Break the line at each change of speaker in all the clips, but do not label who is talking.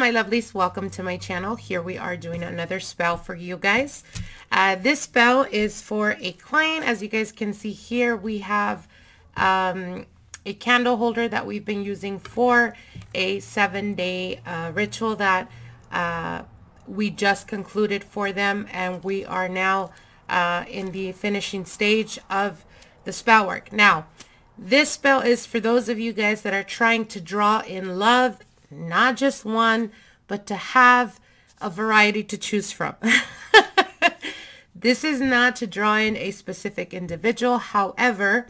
My lovelies, welcome to my channel. Here we are doing another spell for you guys. Uh, this spell is for a client. As you guys can see here, we have um, a candle holder that we've been using for a seven day uh, ritual that uh, we just concluded for them and we are now uh, in the finishing stage of the spell work. Now, this spell is for those of you guys that are trying to draw in love not just one, but to have a variety to choose from. this is not to draw in a specific individual. However,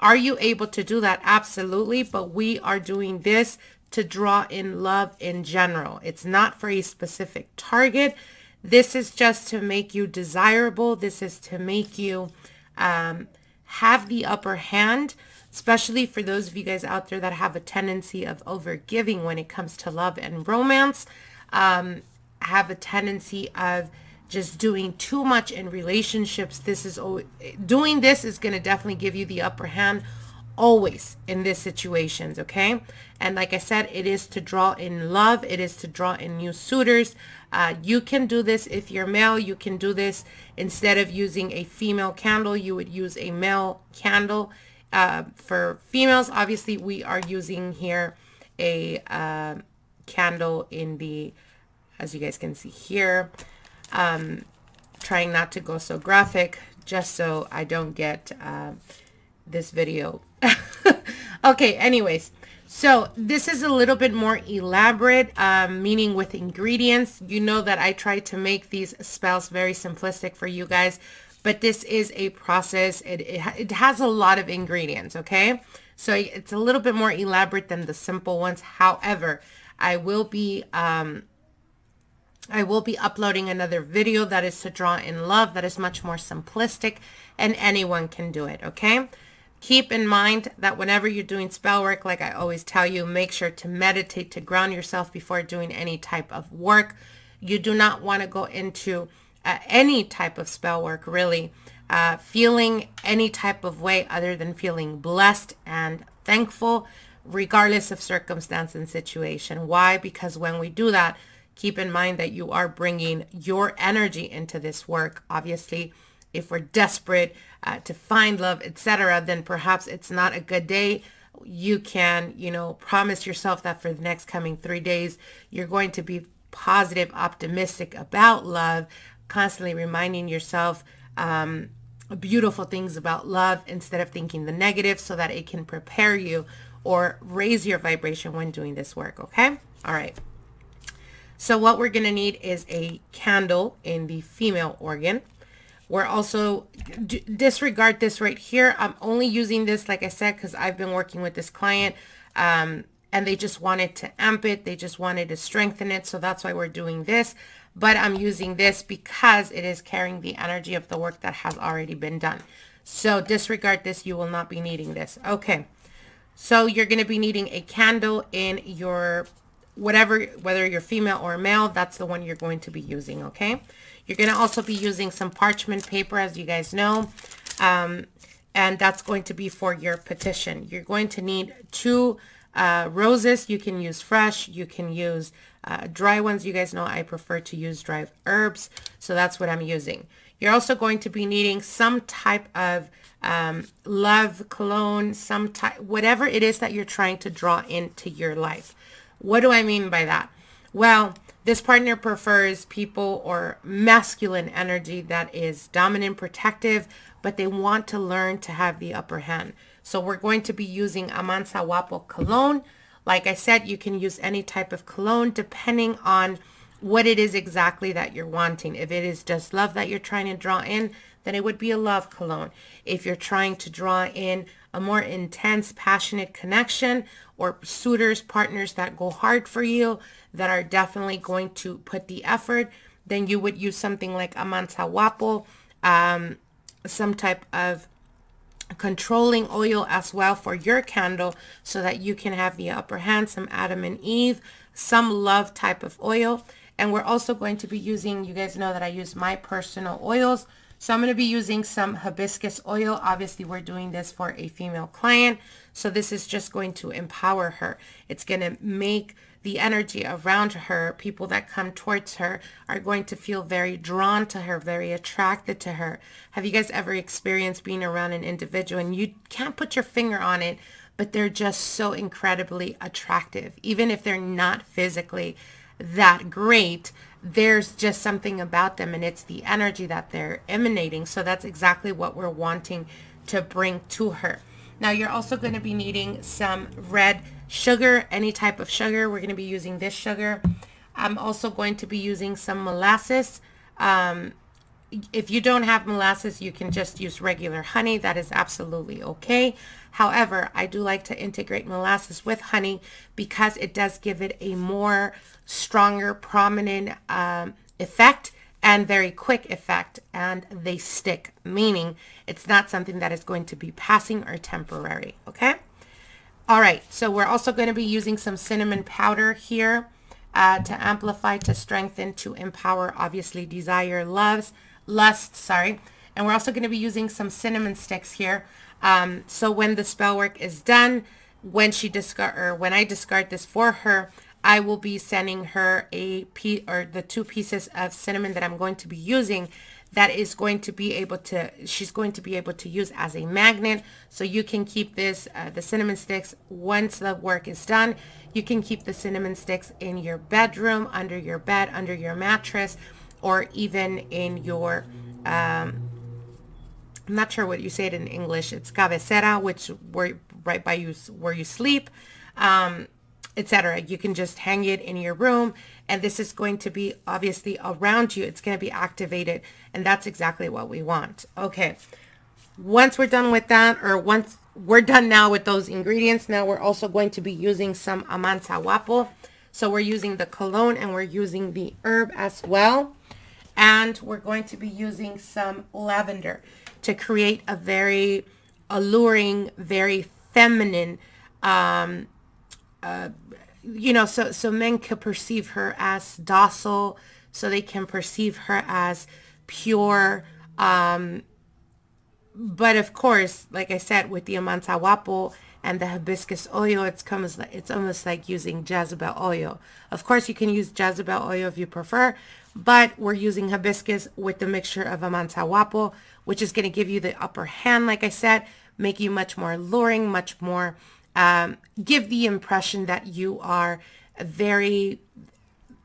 are you able to do that? Absolutely. But we are doing this to draw in love in general. It's not for a specific target. This is just to make you desirable. This is to make you um, have the upper hand especially for those of you guys out there that have a tendency of overgiving when it comes to love and romance, um, have a tendency of just doing too much in relationships. This is doing this is going to definitely give you the upper hand always in these situations, okay? And like I said, it is to draw in love. It is to draw in new suitors. Uh, you can do this if you're male. You can do this instead of using a female candle. You would use a male candle uh, for females, obviously, we are using here a uh, candle in the, as you guys can see here, um, trying not to go so graphic just so I don't get uh, this video. okay, anyways. So this is a little bit more elaborate, um, meaning with ingredients. You know that I try to make these spells very simplistic for you guys but this is a process. It, it, it has a lot of ingredients, okay? So it's a little bit more elaborate than the simple ones. However, I will be um, I will be uploading another video that is to draw in love that is much more simplistic and anyone can do it, okay? Keep in mind that whenever you're doing spell work, like I always tell you, make sure to meditate, to ground yourself before doing any type of work. You do not want to go into uh, any type of spell work really, uh, feeling any type of way other than feeling blessed and thankful regardless of circumstance and situation. Why? Because when we do that, keep in mind that you are bringing your energy into this work. Obviously, if we're desperate uh, to find love, etc., then perhaps it's not a good day. You can, you know, promise yourself that for the next coming three days, you're going to be positive, optimistic about love, constantly reminding yourself um, beautiful things about love instead of thinking the negative so that it can prepare you or raise your vibration when doing this work, okay? All right. So what we're going to need is a candle in the female organ. We're also, disregard this right here. I'm only using this, like I said, because I've been working with this client um, and they just wanted to amp it. They just wanted to strengthen it. So that's why we're doing this but I'm using this because it is carrying the energy of the work that has already been done. So disregard this. You will not be needing this. Okay. So you're going to be needing a candle in your whatever, whether you're female or male, that's the one you're going to be using. Okay. You're going to also be using some parchment paper, as you guys know. Um, and that's going to be for your petition. You're going to need two uh, roses. You can use fresh. You can use uh, dry ones, you guys know I prefer to use dry herbs, so that's what I'm using. You're also going to be needing some type of um, love cologne, some type, whatever it is that you're trying to draw into your life. What do I mean by that? Well, this partner prefers people or masculine energy that is dominant, protective, but they want to learn to have the upper hand. So we're going to be using Amansa Guapo cologne. Like I said, you can use any type of cologne depending on what it is exactly that you're wanting. If it is just love that you're trying to draw in, then it would be a love cologne. If you're trying to draw in a more intense, passionate connection or suitors, partners that go hard for you, that are definitely going to put the effort, then you would use something like Amansa Guapo, um, some type of controlling oil as well for your candle so that you can have the upper hand, some Adam and Eve, some love type of oil. And we're also going to be using, you guys know that I use my personal oils. So I'm going to be using some hibiscus oil. Obviously, we're doing this for a female client. So this is just going to empower her. It's going to make the energy around her, people that come towards her are going to feel very drawn to her, very attracted to her. Have you guys ever experienced being around an individual and you can't put your finger on it, but they're just so incredibly attractive, even if they're not physically that great, there's just something about them and it's the energy that they're emanating. So that's exactly what we're wanting to bring to her. Now you're also going to be needing some red sugar, any type of sugar. We're going to be using this sugar. I'm also going to be using some molasses. Um, if you don't have molasses, you can just use regular honey. That is absolutely okay. However, I do like to integrate molasses with honey because it does give it a more stronger, prominent um, effect and very quick effect and they stick, meaning it's not something that is going to be passing or temporary, okay? All right, so we're also going to be using some cinnamon powder here uh, to amplify, to strengthen, to empower, obviously desire, loves, lust, sorry. And we're also going to be using some cinnamon sticks here. Um, so when the spell work is done, when she discard or when I discard this for her, I will be sending her a piece or the two pieces of cinnamon that I'm going to be using that is going to be able to, she's going to be able to use as a magnet. So you can keep this, uh, the cinnamon sticks, once the work is done, you can keep the cinnamon sticks in your bedroom, under your bed, under your mattress, or even in your, um, I'm not sure what you say it in English. It's cabecera, which where right by you where you sleep. Um, etc. You can just hang it in your room and this is going to be obviously around you. It's going to be activated and that's exactly what we want. Okay. Once we're done with that or once we're done now with those ingredients, now we're also going to be using some Amansa Guapo. So we're using the cologne and we're using the herb as well. And we're going to be using some lavender to create a very alluring, very feminine um, uh, you know, so, so men could perceive her as docile, so they can perceive her as pure. Um, but of course, like I said, with the amansa guapo and the hibiscus oil, it's comes like it's almost like using Jezebel oil. Of course, you can use Jezebel oil if you prefer, but we're using hibiscus with the mixture of amansa guapo, which is going to give you the upper hand, like I said, make you much more alluring, much more um, give the impression that you are very,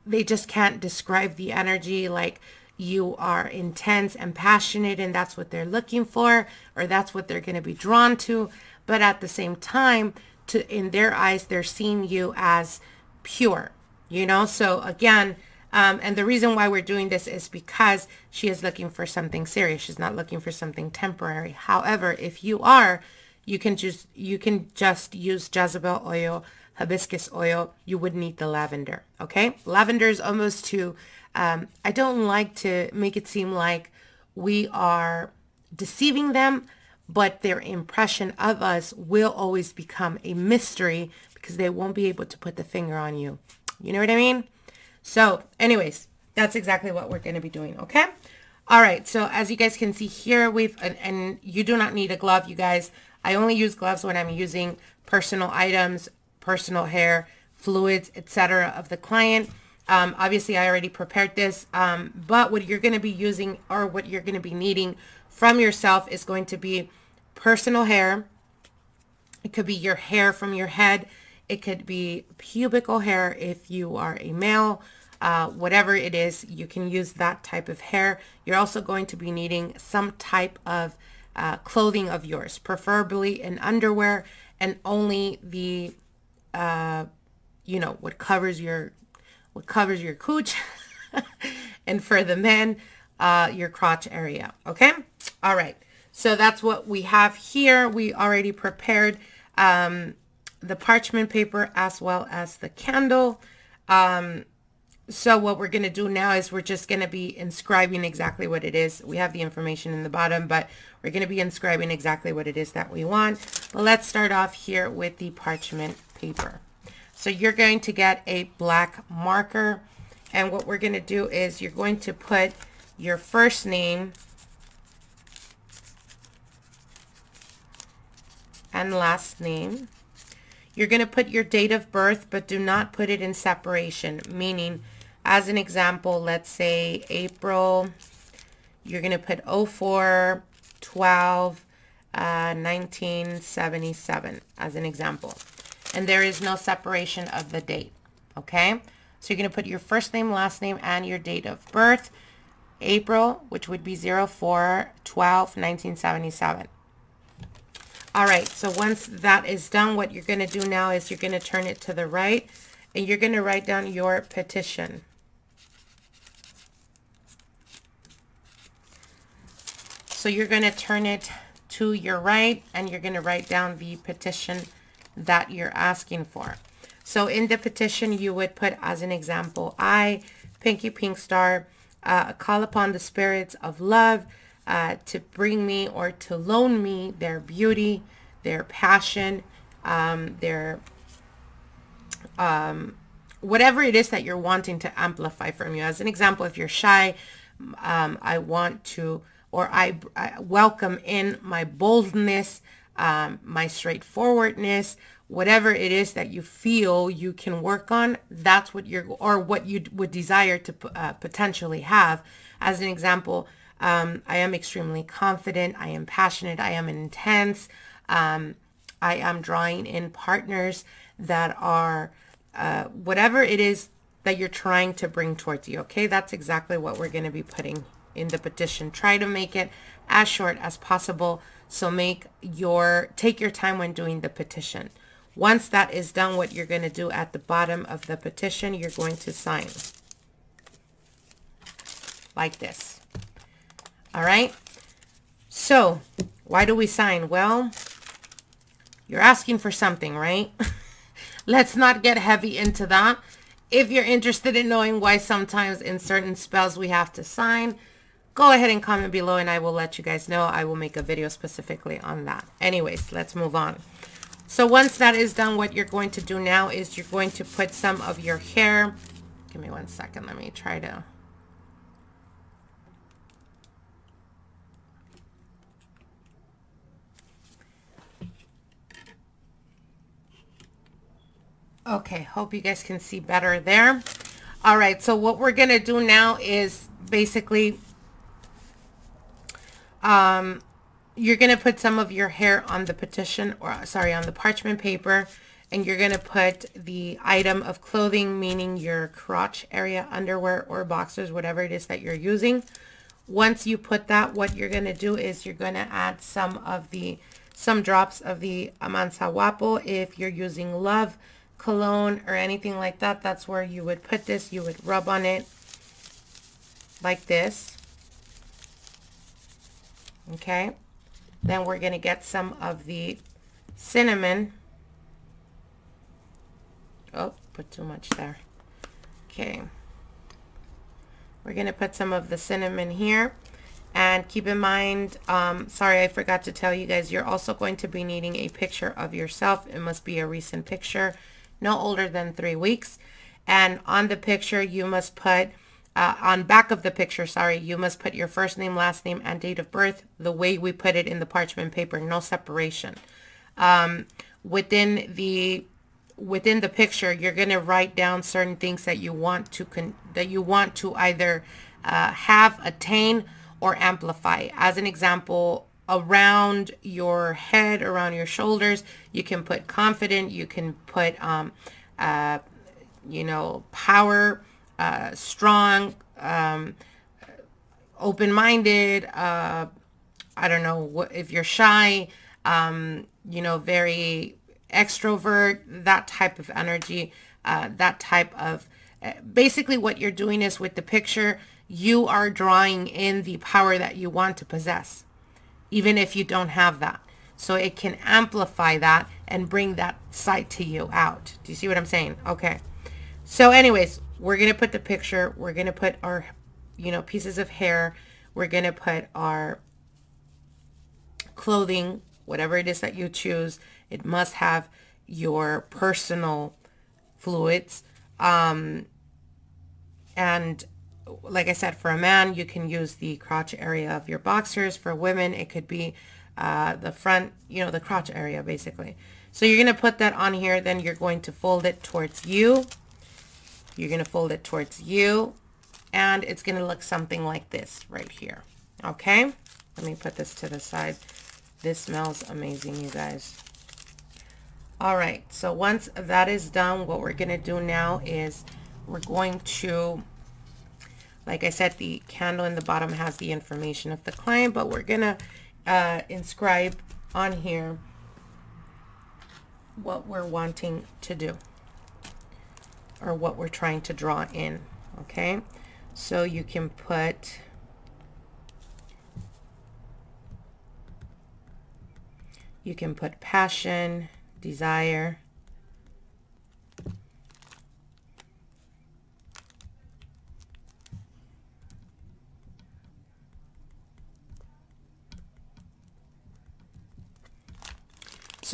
they just can't describe the energy like you are intense and passionate and that's what they're looking for or that's what they're going to be drawn to. But at the same time, to in their eyes, they're seeing you as pure, you know? So again, um, and the reason why we're doing this is because she is looking for something serious. She's not looking for something temporary. However, if you are, you can just you can just use Jezebel oil, hibiscus oil. You would need the lavender. Okay, lavender is almost too. Um, I don't like to make it seem like we are deceiving them, but their impression of us will always become a mystery because they won't be able to put the finger on you. You know what I mean? So anyways, that's exactly what we're going to be doing. Okay. All right. So as you guys can see here, we've, and, and you do not need a glove, you guys. I only use gloves when I'm using personal items, personal hair, fluids, etc. of the client. Um, obviously, I already prepared this, um, but what you're going to be using or what you're going to be needing from yourself is going to be personal hair. It could be your hair from your head. It could be pubical hair if you are a male. Uh, whatever it is, you can use that type of hair. You're also going to be needing some type of uh, clothing of yours, preferably in underwear and only the, uh, you know, what covers your, what covers your cooch and for the men, uh, your crotch area. Okay. All right. So that's what we have here. We already prepared um, the parchment paper as well as the candle. Um, so what we're going to do now is we're just going to be inscribing exactly what it is. We have the information in the bottom, but we're going to be inscribing exactly what it is that we want. But let's start off here with the parchment paper. So you're going to get a black marker. And what we're going to do is you're going to put your first name and last name. you're going to put your date of birth, but do not put it in separation, meaning, as an example, let's say April, you're going to put 04, 12, uh, 1977 as an example. And there is no separation of the date, okay? So you're going to put your first name, last name, and your date of birth. April, which would be 04, 12, 1977. All right, so once that is done, what you're going to do now is you're going to turn it to the right and you're going to write down your petition. So you're going to turn it to your right and you're going to write down the petition that you're asking for. So in the petition, you would put as an example, I, Pinky Pinkstar, uh, call upon the spirits of love uh, to bring me or to loan me their beauty, their passion, um, their um, whatever it is that you're wanting to amplify from you. As an example, if you're shy, um, I want to, or I, I welcome in my boldness, um, my straightforwardness, whatever it is that you feel you can work on, that's what you're, or what you would desire to uh, potentially have. As an example, um, I am extremely confident. I am passionate. I am intense. Um, I am drawing in partners that are uh, whatever it is that you're trying to bring towards you. Okay, that's exactly what we're going to be putting in the petition. Try to make it as short as possible. So make your, take your time when doing the petition. Once that is done, what you're going to do at the bottom of the petition, you're going to sign like this. All right. So why do we sign? Well, you're asking for something, right? Let's not get heavy into that. If you're interested in knowing why sometimes in certain spells we have to sign, go ahead and comment below and I will let you guys know. I will make a video specifically on that. Anyways, let's move on. So once that is done, what you're going to do now is you're going to put some of your hair. Give me one second. Let me try to Okay, hope you guys can see better there. All right, so what we're going to do now is basically um, you're going to put some of your hair on the petition or sorry, on the parchment paper and you're going to put the item of clothing, meaning your crotch area, underwear or boxers, whatever it is that you're using. Once you put that, what you're going to do is you're going to add some of the, some drops of the Amansa Guapo if you're using love cologne or anything like that, that's where you would put this. You would rub on it like this. Okay. Then we're going to get some of the cinnamon. Oh, put too much there. Okay. We're going to put some of the cinnamon here. And keep in mind, um, sorry, I forgot to tell you guys, you're also going to be needing a picture of yourself. It must be a recent picture no older than three weeks. And on the picture, you must put, uh, on back of the picture, sorry, you must put your first name, last name, and date of birth the way we put it in the parchment paper, no separation. Um, within the within the picture, you're going to write down certain things that you want to con that you want to either uh, have, attain, or amplify. As an example, around your head, around your shoulders. You can put confident. You can put, um, uh, you know, power, uh, strong, um, open-minded. Uh, I don't know what, if you're shy, um, you know, very extrovert, that type of energy, uh, that type of, uh, basically what you're doing is with the picture, you are drawing in the power that you want to possess even if you don't have that. So it can amplify that and bring that side to you out. Do you see what I'm saying? Okay. So anyways, we're going to put the picture. We're going to put our, you know, pieces of hair. We're going to put our clothing, whatever it is that you choose. It must have your personal fluids. Um, and like I said, for a man, you can use the crotch area of your boxers. For women, it could be uh, the front, you know, the crotch area, basically. So you're going to put that on here. Then you're going to fold it towards you. You're going to fold it towards you. And it's going to look something like this right here. Okay. Let me put this to the side. This smells amazing, you guys. All right. So once that is done, what we're going to do now is we're going to like I said, the candle in the bottom has the information of the client, but we're going to uh, inscribe on here what we're wanting to do or what we're trying to draw in. Okay, so you can put you can put passion, desire,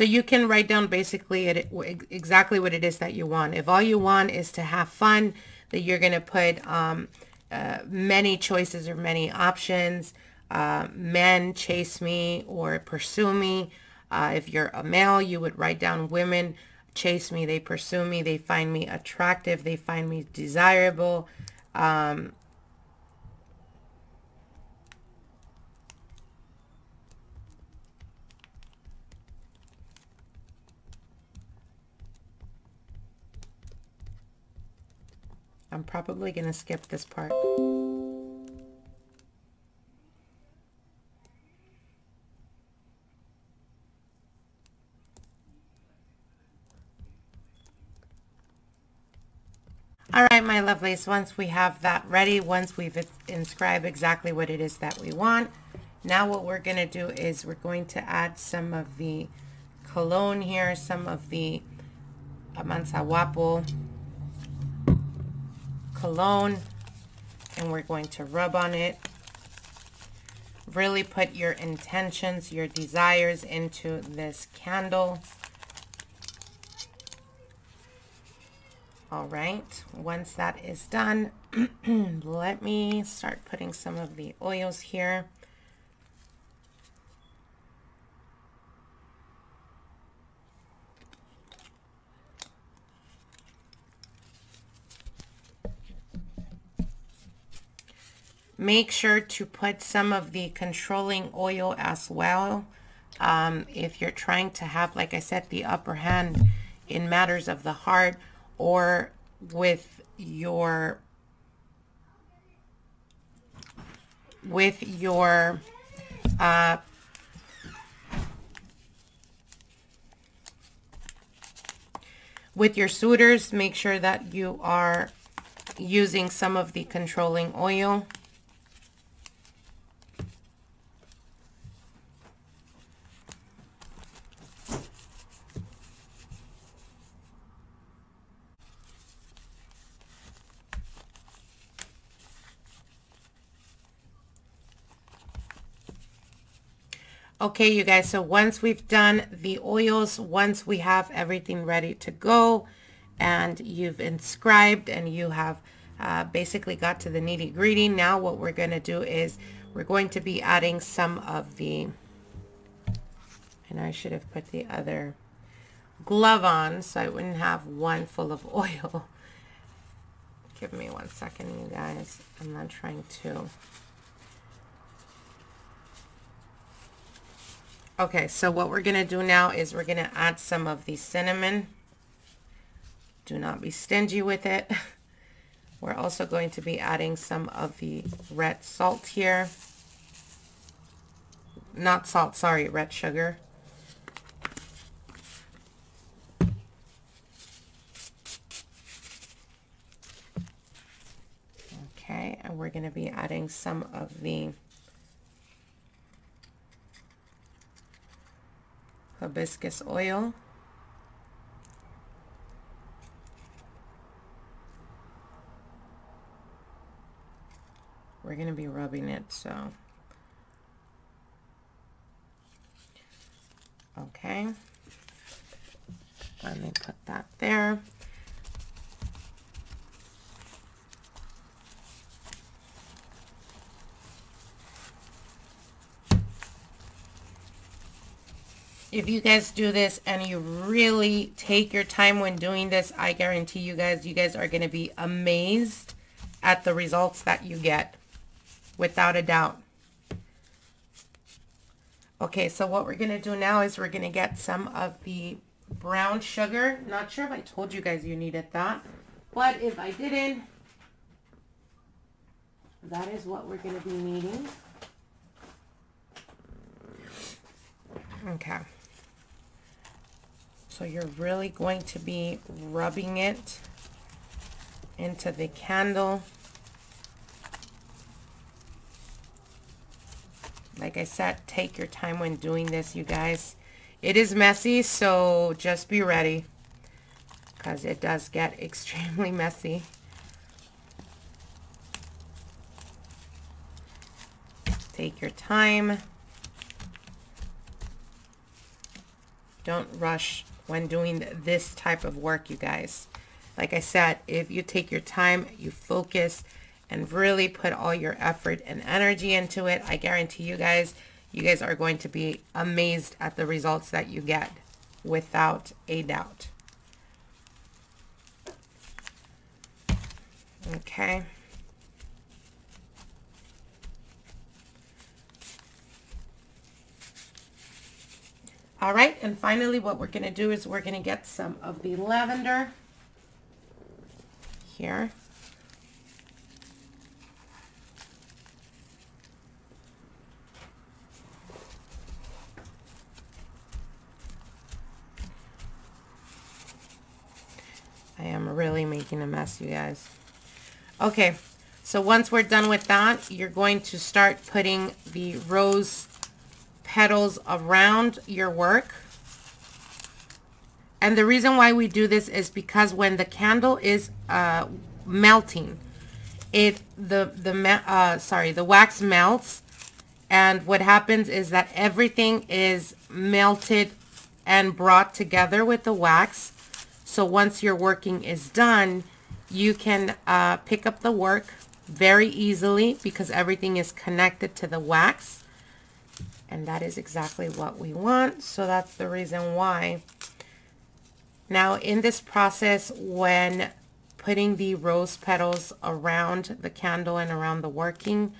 So you can write down basically it, exactly what it is that you want. If all you want is to have fun, that you're going to put um, uh, many choices or many options. Uh, men chase me or pursue me. Uh, if you're a male, you would write down women chase me, they pursue me, they find me attractive, they find me desirable. Um, I'm probably going to skip this part. All right, my lovelies, once we have that ready, once we've inscribed exactly what it is that we want, now what we're going to do is we're going to add some of the cologne here, some of the uh, Amansa Guapo cologne and we're going to rub on it. Really put your intentions, your desires into this candle. All right, once that is done, let me start putting some of the oils here. Make sure to put some of the controlling oil as well. Um, if you're trying to have, like I said, the upper hand in matters of the heart or with your with your uh, with your suitors make sure that you are using some of the controlling oil Okay, you guys, so once we've done the oils, once we have everything ready to go and you've inscribed and you have uh, basically got to the nitty gritty, now what we're going to do is we're going to be adding some of the, and I should have put the other glove on so I wouldn't have one full of oil. Give me one second, you guys. I'm not trying to Okay, so what we're going to do now is we're going to add some of the cinnamon. Do not be stingy with it. We're also going to be adding some of the red salt here. Not salt, sorry, red sugar. Okay, and we're going to be adding some of the hibiscus oil. We're going to be rubbing it, so. Okay. Let me put that there. If you guys do this and you really take your time when doing this, I guarantee you guys, you guys are going to be amazed at the results that you get without a doubt. Okay, so what we're going to do now is we're going to get some of the brown sugar. Not sure if I told you guys you needed that, but if I didn't, that is what we're going to be needing. Okay. So you're really going to be rubbing it into the candle. Like I said, take your time when doing this, you guys. It is messy, so just be ready because it does get extremely messy. Take your time. Don't rush when doing this type of work, you guys. Like I said, if you take your time, you focus, and really put all your effort and energy into it, I guarantee you guys, you guys are going to be amazed at the results that you get without a doubt. Okay. All right, and finally what we're going to do is we're going to get some of the lavender here. I am really making a mess, you guys. Okay, so once we're done with that, you're going to start putting the rose petals around your work. And the reason why we do this is because when the candle is uh, melting, it the the uh, sorry the wax melts, and what happens is that everything is melted and brought together with the wax. So once your working is done, you can uh, pick up the work very easily because everything is connected to the wax and that is exactly what we want. So that's the reason why. Now in this process, when putting the rose petals around the candle and around the working,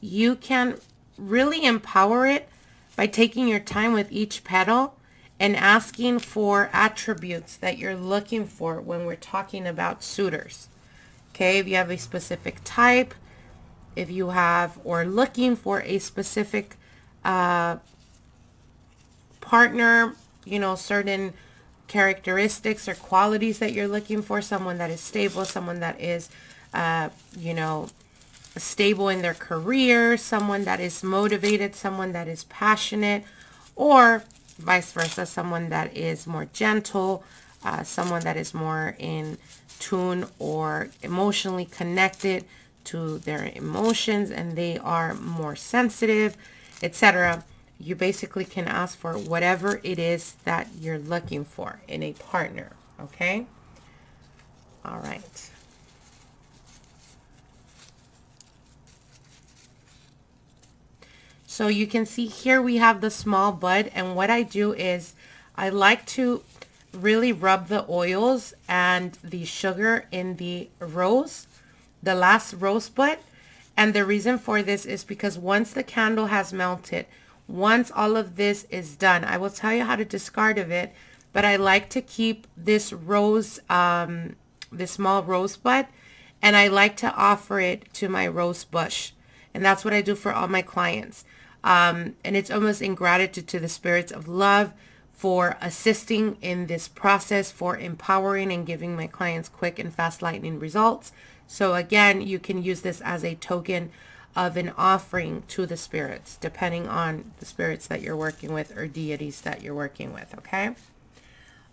you can really empower it by taking your time with each petal and asking for attributes that you're looking for when we're talking about suitors. Okay, if you have a specific type, if you have or looking for a specific uh, partner, you know, certain characteristics or qualities that you're looking for, someone that is stable, someone that is, uh, you know, stable in their career, someone that is motivated, someone that is passionate, or vice versa, someone that is more gentle, uh, someone that is more in tune or emotionally connected to their emotions and they are more sensitive etc. You basically can ask for whatever it is that you're looking for in a partner, okay? All right. So you can see here we have the small bud and what I do is I like to really rub the oils and the sugar in the rose, the last rose bud and the reason for this is because once the candle has melted, once all of this is done, I will tell you how to discard of it, but I like to keep this rose, um, this small rosebud, and I like to offer it to my rose bush. And that's what I do for all my clients. Um, and it's almost in gratitude to the spirits of love for assisting in this process, for empowering and giving my clients quick and fast lightning results. So again, you can use this as a token of an offering to the spirits, depending on the spirits that you're working with or deities that you're working with, okay?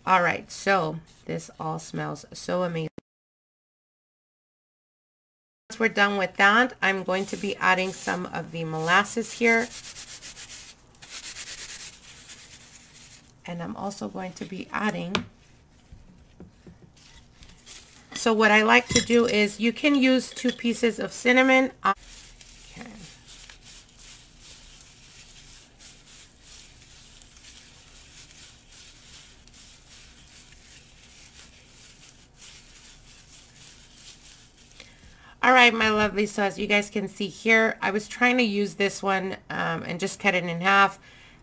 All right, so this all smells so amazing. Once we're done with that, I'm going to be adding some of the molasses here. And I'm also going to be adding so what I like to do is you can use two pieces of cinnamon. Okay. All right, my lovely, so as you guys can see here, I was trying to use this one um, and just cut it in half.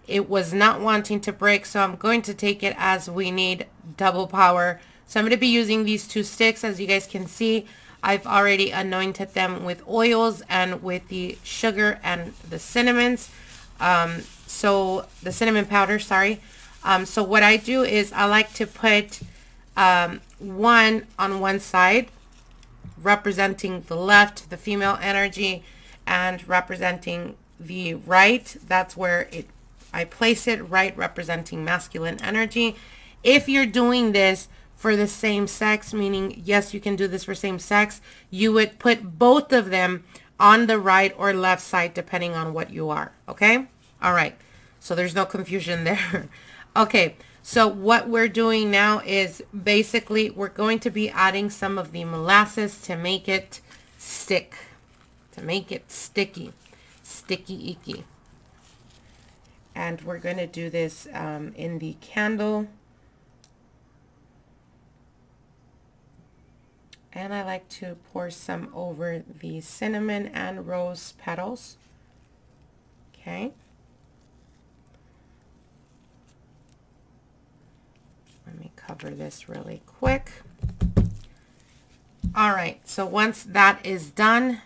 It was not wanting to break, so I'm going to take it as we need double power. So I'm going to be using these two sticks. As you guys can see, I've already anointed them with oils and with the sugar and the cinnamons. Um, so the cinnamon powder, sorry. Um, so what I do is I like to put um, one on one side representing the left, the female energy, and representing the right. That's where it I place it right representing masculine energy. If you're doing this for the same sex, meaning yes, you can do this for same sex, you would put both of them on the right or left side depending on what you are. Okay? All right. So there's no confusion there. okay. So what we're doing now is basically we're going to be adding some of the molasses to make it stick, to make it sticky, sticky icky. And we're going to do this um, in the candle. And I like to pour some over the cinnamon and rose petals. Okay. Let me cover this really quick. All right, so once that is done,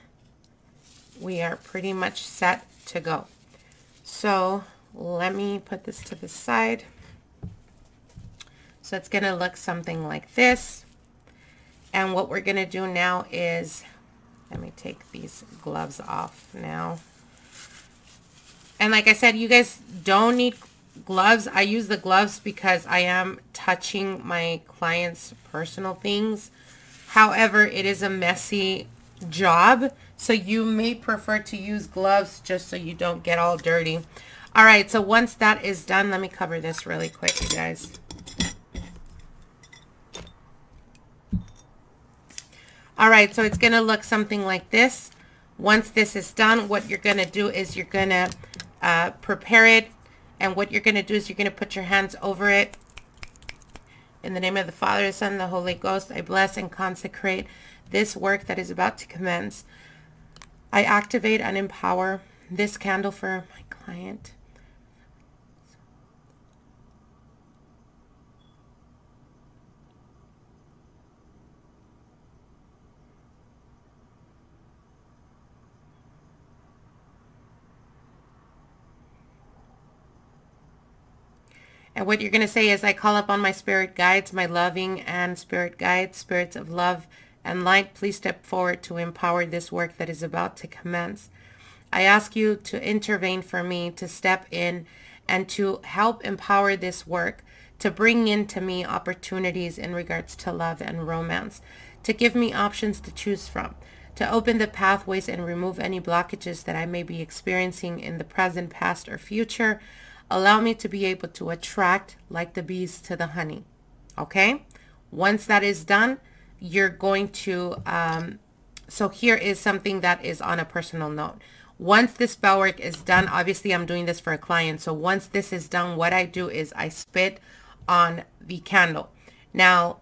we are pretty much set to go. So let me put this to the side. So it's going to look something like this. And what we're going to do now is, let me take these gloves off now. And like I said, you guys don't need gloves. I use the gloves because I am touching my clients' personal things. However, it is a messy job. So you may prefer to use gloves just so you don't get all dirty. All right, so once that is done, let me cover this really quick, you guys. All right, so it's going to look something like this. Once this is done, what you're going to do is you're going to uh, prepare it and what you're going to do is you're going to put your hands over it. In the name of the Father, the Son, the Holy Ghost, I bless and consecrate this work that is about to commence. I activate and empower this candle for my client. And what you're going to say is, I call upon my spirit guides, my loving and spirit guides, spirits of love and light. Please step forward to empower this work that is about to commence. I ask you to intervene for me, to step in and to help empower this work, to bring into me opportunities in regards to love and romance, to give me options to choose from, to open the pathways and remove any blockages that I may be experiencing in the present, past, or future, allow me to be able to attract like the bees to the honey. Okay. Once that is done, you're going to, um, so here is something that is on a personal note. Once this spell work is done, obviously I'm doing this for a client. So once this is done, what I do is I spit on the candle. Now,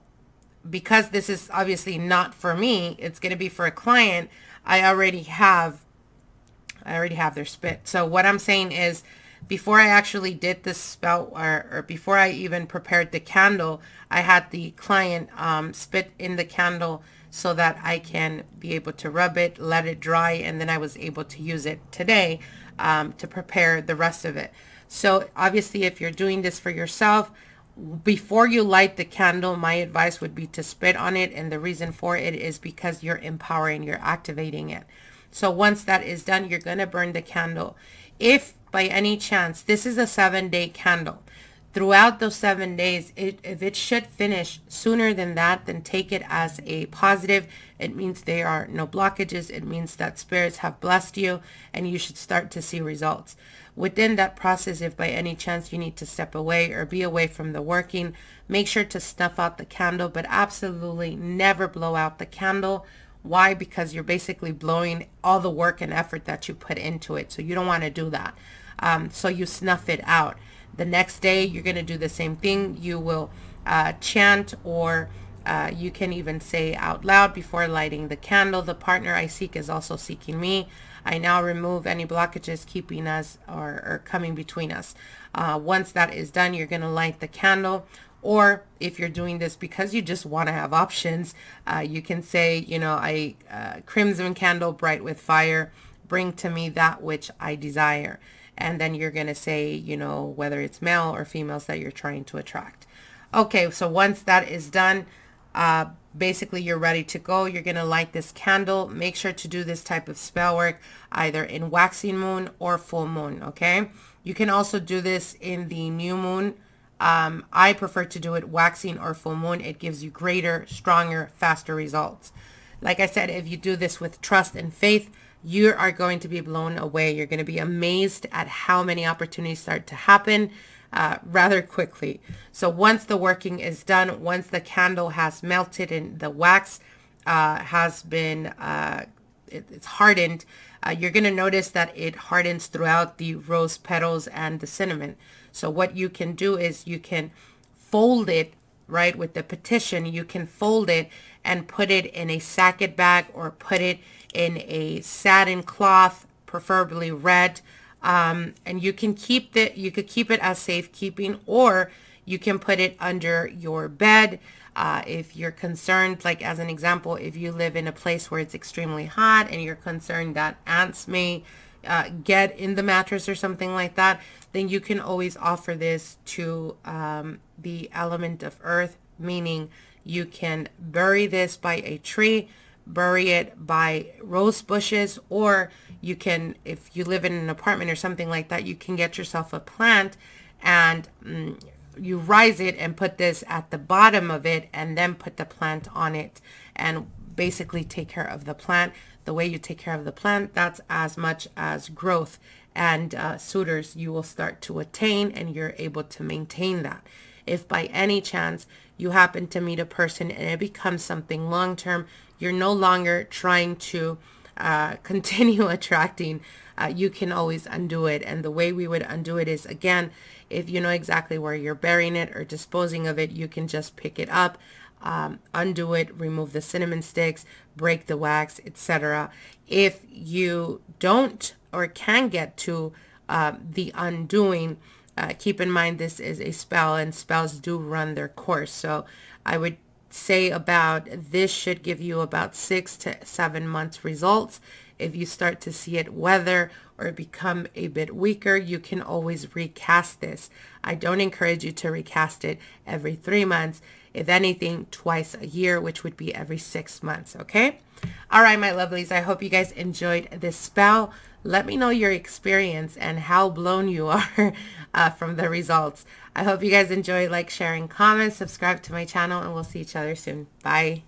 because this is obviously not for me, it's going to be for a client. I already have, I already have their spit. So what I'm saying is before I actually did the spell or, or, before I even prepared the candle, I had the client um, spit in the candle so that I can be able to rub it, let it dry, and then I was able to use it today um, to prepare the rest of it. So obviously if you're doing this for yourself, before you light the candle, my advice would be to spit on it. And the reason for it is because you're empowering, you're activating it. So once that is done, you're going to burn the candle. If by any chance, this is a seven day candle. Throughout those seven days, it, if it should finish sooner than that, then take it as a positive. It means there are no blockages. It means that spirits have blessed you and you should start to see results. Within that process, if by any chance you need to step away or be away from the working, make sure to snuff out the candle, but absolutely never blow out the candle why? Because you're basically blowing all the work and effort that you put into it. So you don't want to do that. Um, so you snuff it out. The next day, you're going to do the same thing. You will uh, chant or Uh, you can even say out loud before lighting the candle, the partner I seek is also seeking me. I now remove any blockages keeping us or, or coming between us. Uh, once that is done, you're going to light the candle. Or if you're doing this because you just want to have options, uh, you can say, you know, I uh, crimson candle bright with fire, bring to me that which I desire. And then you're going to say, you know, whether it's male or females that you're trying to attract. Okay, so once that is done, uh, basically you're ready to go. You're going to light this candle. Make sure to do this type of spell work either in waxing moon or full moon, okay? You can also do this in the new moon. Um, I prefer to do it waxing or full moon. It gives you greater, stronger, faster results. Like I said, if you do this with trust and faith, you are going to be blown away. You're going to be amazed at how many opportunities start to happen uh, rather quickly. So once the working is done, once the candle has melted and the wax uh, has been, uh, it, it's hardened, uh, you're going to notice that it hardens throughout the rose petals and the cinnamon. So what you can do is you can fold it right with the petition you can fold it and put it in a sacket bag or put it in a satin cloth, preferably red. Um, and you can keep it, you could keep it as safekeeping or you can put it under your bed. Uh, if you're concerned, like as an example, if you live in a place where it's extremely hot and you're concerned that ants may uh, get in the mattress or something like that, then you can always offer this to um, the element of earth, meaning you can bury this by a tree bury it by rose bushes or you can if you live in an apartment or something like that you can get yourself a plant and mm, you rise it and put this at the bottom of it and then put the plant on it and basically take care of the plant the way you take care of the plant that's as much as growth and uh, suitors you will start to attain and you're able to maintain that if by any chance you happen to meet a person and it becomes something long-term you're no longer trying to uh, continue attracting, uh, you can always undo it. And the way we would undo it is, again, if you know exactly where you're burying it or disposing of it, you can just pick it up, um, undo it, remove the cinnamon sticks, break the wax, etc. If you don't or can get to uh, the undoing, uh, keep in mind this is a spell and spells do run their course. So I would say about this should give you about six to seven months results. If you start to see it weather or become a bit weaker, you can always recast this. I don't encourage you to recast it every three months. If anything, twice a year, which would be every six months, okay? All right, my lovelies, I hope you guys enjoyed this spell. Let me know your experience and how blown you are uh, from the results. I hope you guys enjoy, like, sharing, comments, subscribe to my channel, and we'll see each other soon. Bye.